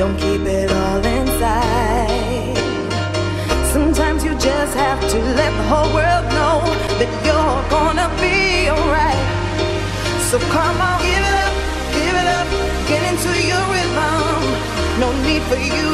Don't keep it all inside. Sometimes you just have to let the whole world know that you're gonna be alright. So come on, give it up, give it up, get into your rhythm. No need for you.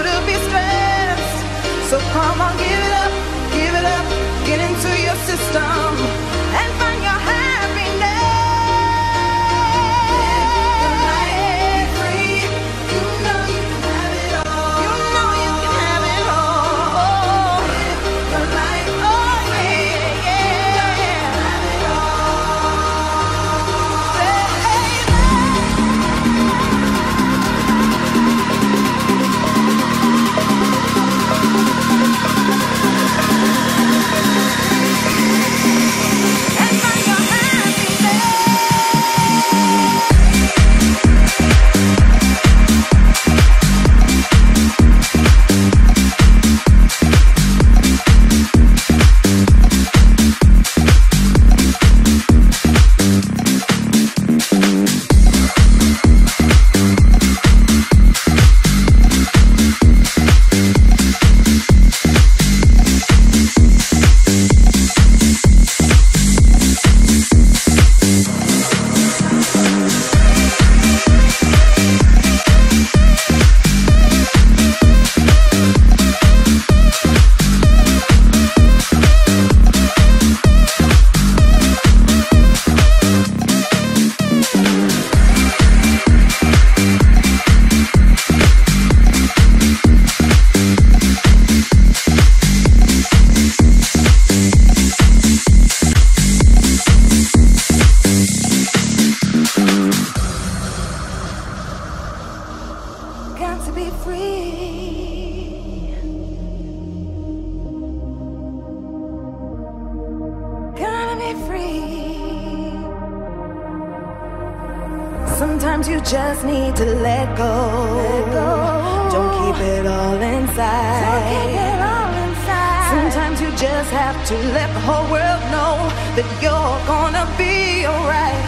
Sometimes you just need to let go. Let go. Don't keep it all inside. Don't keep it all inside. Sometimes you just have to let the whole world know that you're gonna be alright.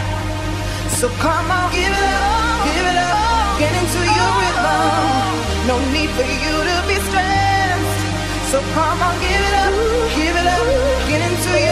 So come on, give it up, give it up, get into your rhythm. No need for you to be stressed. So come on, give it up, give it up, get into your